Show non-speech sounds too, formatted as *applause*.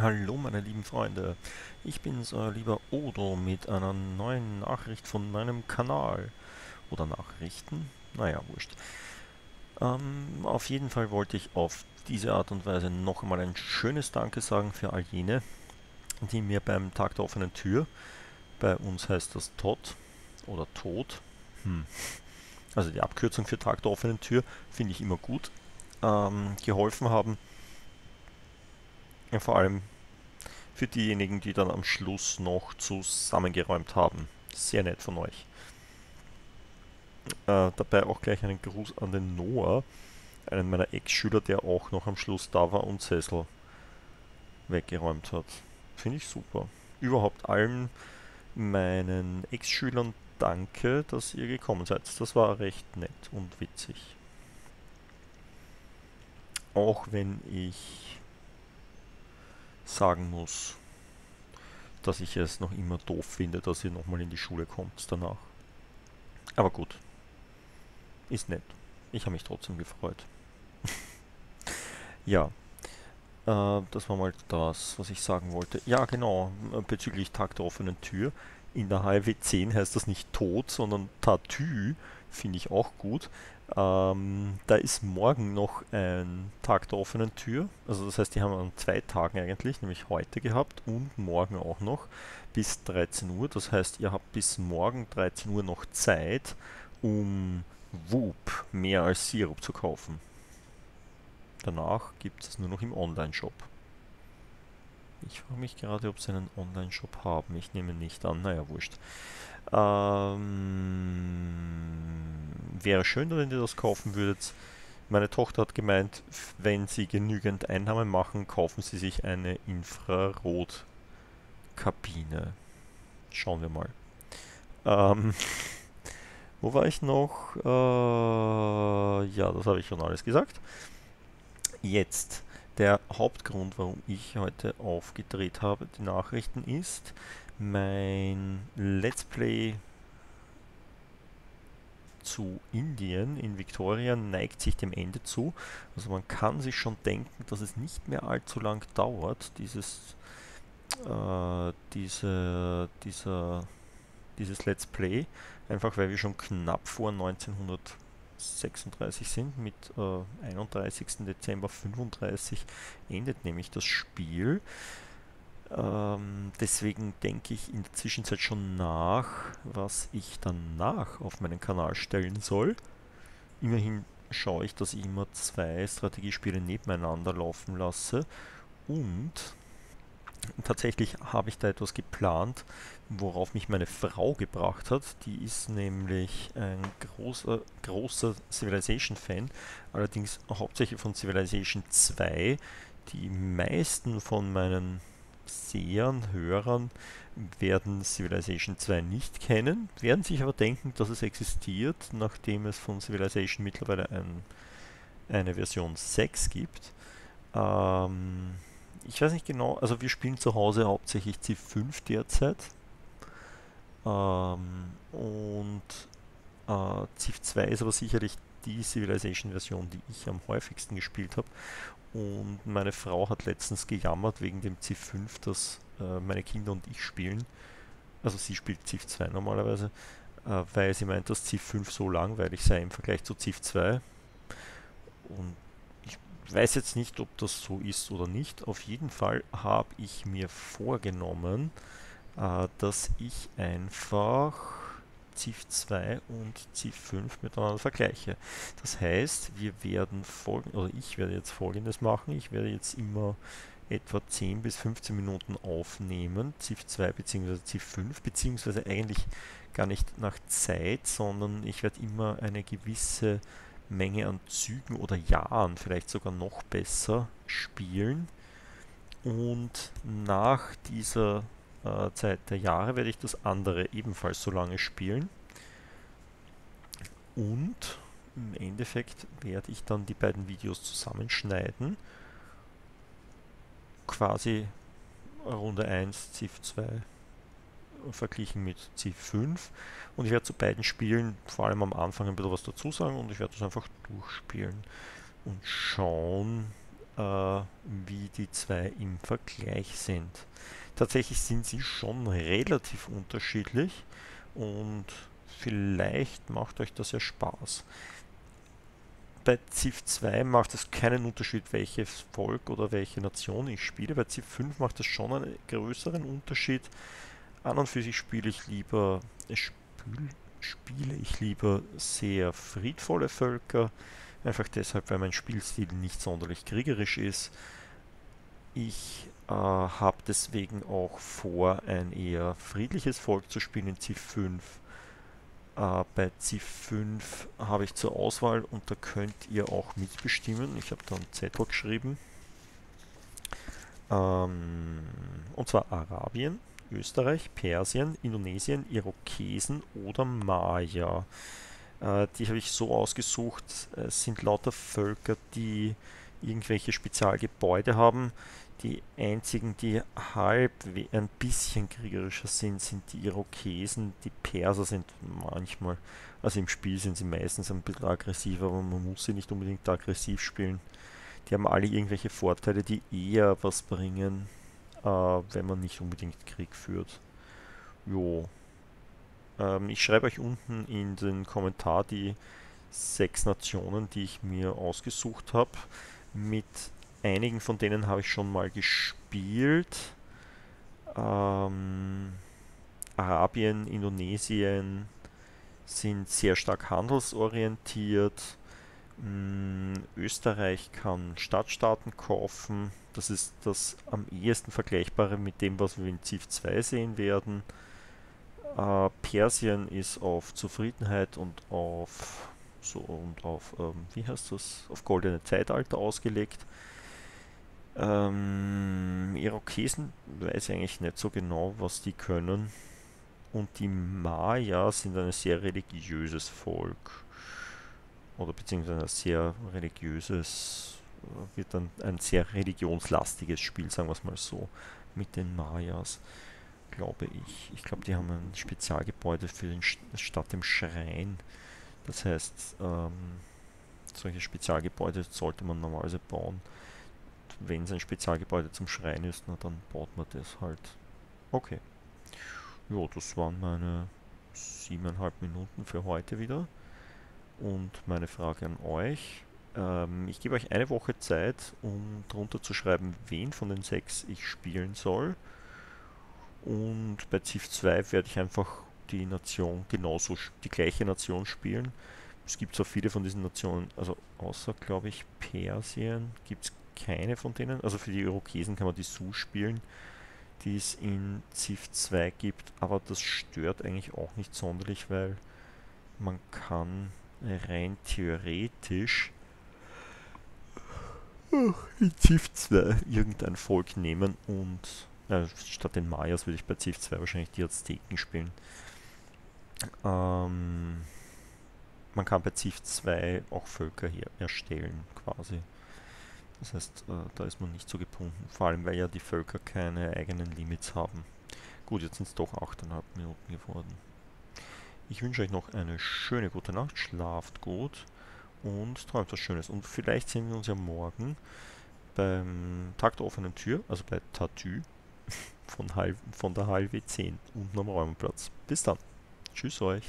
Hallo meine lieben Freunde, ich bin's, euer lieber Odo mit einer neuen Nachricht von meinem Kanal. Oder Nachrichten? Naja, wurscht. Ähm, auf jeden Fall wollte ich auf diese Art und Weise noch einmal ein schönes Danke sagen für all jene, die mir beim Tag der offenen Tür, bei uns heißt das TOT oder Tod, hm. also die Abkürzung für Tag der offenen Tür, finde ich immer gut, ähm, geholfen haben ja, vor allem für diejenigen, die dann am Schluss noch zusammengeräumt haben. Sehr nett von euch. Äh, dabei auch gleich einen Gruß an den Noah, einen meiner Ex-Schüler, der auch noch am Schluss da war und Sessel weggeräumt hat. Finde ich super. Überhaupt allen meinen Ex-Schülern danke, dass ihr gekommen seid. Das war recht nett und witzig. Auch wenn ich sagen muss, dass ich es noch immer doof finde, dass ihr nochmal in die Schule kommt danach. Aber gut. Ist nett. Ich habe mich trotzdem gefreut. *laughs* ja. Äh, das war mal das, was ich sagen wollte. Ja, genau. Bezüglich Tag der offenen Tür. In der HLW 10 heißt das nicht tot, sondern Tatü. Finde ich auch gut. Ähm, da ist morgen noch ein Tag der offenen Tür. Also das heißt, die haben an zwei Tagen eigentlich, nämlich heute gehabt und morgen auch noch bis 13 Uhr. Das heißt, ihr habt bis morgen 13 Uhr noch Zeit, um Whoop mehr als Sirup zu kaufen. Danach gibt es nur noch im Online-Shop. Ich frage mich gerade, ob sie einen Online-Shop haben. Ich nehme nicht an. Naja, wurscht. Ähm, wäre schön, wenn ihr das kaufen würdet. Meine Tochter hat gemeint, wenn sie genügend Einnahmen machen, kaufen sie sich eine Infrarotkabine. Schauen wir mal. Ähm, wo war ich noch? Äh, ja, das habe ich schon alles gesagt. Jetzt, der Hauptgrund, warum ich heute aufgedreht habe, die Nachrichten ist, mein Let's Play zu Indien in Victoria neigt sich dem Ende zu. Also man kann sich schon denken, dass es nicht mehr allzu lang dauert, dieses, äh, diese, dieser, dieses Let's Play, einfach weil wir schon knapp vor 1936 sind. Mit äh, 31. Dezember 35 endet nämlich das Spiel. Ähm, deswegen denke ich in der Zwischenzeit schon nach, was ich danach auf meinen Kanal stellen soll. Immerhin schaue ich, dass ich immer zwei Strategiespiele nebeneinander laufen lasse und tatsächlich habe ich da etwas geplant, worauf mich meine Frau gebracht hat. Die ist nämlich ein großer, großer Civilization-Fan, allerdings hauptsächlich von Civilization 2. Die meisten von meinen Sehern, Hörern werden Civilization 2 nicht kennen, werden sich aber denken, dass es existiert, nachdem es von Civilization mittlerweile ein, eine Version 6 gibt. Ähm, ich weiß nicht genau, also wir spielen zu Hause hauptsächlich C5 derzeit. Ähm, und äh, Civ 2 ist aber sicherlich die Civilization-Version, die ich am häufigsten gespielt habe. Und meine Frau hat letztens gejammert wegen dem Civ 5, das äh, meine Kinder und ich spielen. Also sie spielt Civ 2 normalerweise, äh, weil sie meint, dass Civ 5 so langweilig sei im Vergleich zu Civ 2. Und weiß jetzt nicht, ob das so ist oder nicht. Auf jeden Fall habe ich mir vorgenommen, äh, dass ich einfach Ziff 2 und Ziff 5 miteinander vergleiche. Das heißt, wir werden folgen, oder ich werde jetzt folgendes machen. Ich werde jetzt immer etwa 10 bis 15 Minuten aufnehmen, Ziff 2 bzw. Ziff 5, beziehungsweise eigentlich gar nicht nach Zeit, sondern ich werde immer eine gewisse Menge an Zügen oder Jahren, vielleicht sogar noch besser, spielen. Und nach dieser äh, Zeit der Jahre werde ich das andere ebenfalls so lange spielen. Und im Endeffekt werde ich dann die beiden Videos zusammenschneiden. Quasi Runde 1, Civ 2 verglichen mit Civ 5. Und ich werde zu beiden Spielen vor allem am Anfang ein bisschen was dazu sagen und ich werde das einfach durchspielen und schauen, äh, wie die zwei im Vergleich sind. Tatsächlich sind sie schon relativ unterschiedlich und vielleicht macht euch das ja Spaß. Bei Civ 2 macht es keinen Unterschied, welches Volk oder welche Nation ich spiele. Bei Civ 5 macht es schon einen größeren Unterschied. An und für sich spiele ich lieber, spiele ich lieber sehr friedvolle Völker, einfach deshalb, weil mein Spielstil nicht sonderlich kriegerisch ist. Ich äh, habe deswegen auch vor, ein eher friedliches Volk zu spielen in Civ 5. Äh, bei Civ 5 habe ich zur Auswahl und da könnt ihr auch mitbestimmen. Ich habe da einen Zettel geschrieben. Ähm, und zwar Arabien, Österreich, Persien, Indonesien, Irokesen oder Maya. Äh, die habe ich so ausgesucht, es sind lauter Völker, die irgendwelche Spezialgebäude haben. Die einzigen, die halb ein bisschen kriegerischer sind, sind die Irokesen. Die Perser sind manchmal, also im Spiel sind sie meistens ein bisschen aggressiver, aber man muss sie nicht unbedingt aggressiv spielen. Die haben alle irgendwelche Vorteile, die eher was bringen, äh, wenn man nicht unbedingt Krieg führt. Jo. Ähm, ich schreibe euch unten in den Kommentar die sechs Nationen, die ich mir ausgesucht habe. Mit einigen von denen habe ich schon mal gespielt. Ähm, Arabien, Indonesien sind sehr stark handelsorientiert. Mm, Österreich kann Stadtstaaten kaufen. Das ist das am ehesten vergleichbare mit dem, was wir in Civ 2 sehen werden. Äh, Persien ist auf Zufriedenheit und auf so und auf ähm, wie heißt das auf goldene Zeitalter ausgelegt. Ähm, Irokesen weiß ich eigentlich nicht so genau, was die können. Und die Maya sind ein sehr religiöses Volk oder beziehungsweise ein sehr religiöses, wird dann ein sehr religionslastiges Spiel, sagen wir es mal so, mit den Mayas, glaube ich. Ich glaube, die haben ein Spezialgebäude für den Stadt im Schrein. Das heißt, ähm, solche Spezialgebäude sollte man normalerweise bauen. Wenn es ein Spezialgebäude zum Schrein ist, na, dann baut man das halt. Okay. Ja, das waren meine siebeneinhalb Minuten für heute wieder. Und meine Frage an euch. Ähm, ich gebe euch eine Woche Zeit, um drunter zu schreiben, wen von den sechs ich spielen soll. Und bei Civ 2 werde ich einfach die Nation genauso, die gleiche Nation spielen. Es gibt zwar viele von diesen Nationen, also außer, glaube ich, Persien gibt es keine von denen. Also für die Irokesen kann man die Su spielen, die es in Civ 2 gibt, aber das stört eigentlich auch nicht sonderlich, weil man kann rein theoretisch in Civ 2 irgendein Volk nehmen und äh, statt den Mayas würde ich bei Civ 2 wahrscheinlich die Azteken spielen. Ähm, man kann bei Civ 2 auch Völker hier erstellen quasi. Das heißt, äh, da ist man nicht so gebunden, vor allem weil ja die Völker keine eigenen Limits haben. Gut, jetzt sind es doch 8,5 Minuten geworden. Ich wünsche euch noch eine schöne gute Nacht, schlaft gut und träumt was Schönes. Und vielleicht sehen wir uns ja morgen beim Tag der offenen Tür, also bei Tattoo *laughs* von, von der HLW 10 unten am Räumenplatz. Bis dann. Tschüss euch.